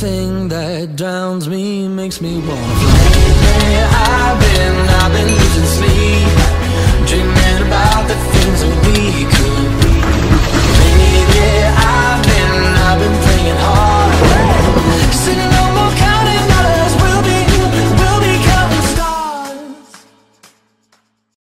thing that drowns me Makes me wanna fly.